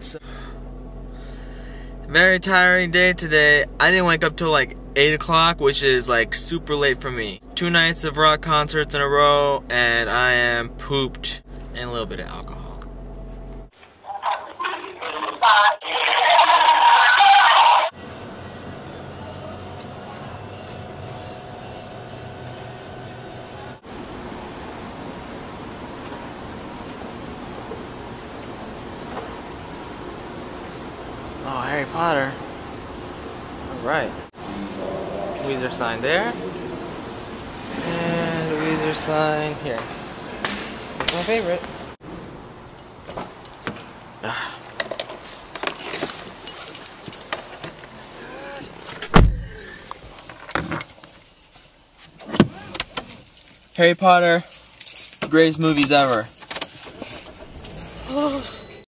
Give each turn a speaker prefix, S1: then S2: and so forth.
S1: So, very tiring day today. I didn't wake up till like 8 o'clock, which is like super late for me. Two nights of rock concerts in a row, and I am pooped and a little bit of alcohol. Oh, Harry Potter. Alright. Weezer sign there. And Weezer sign here. It's my favorite. Ah. Harry Potter, greatest movies ever.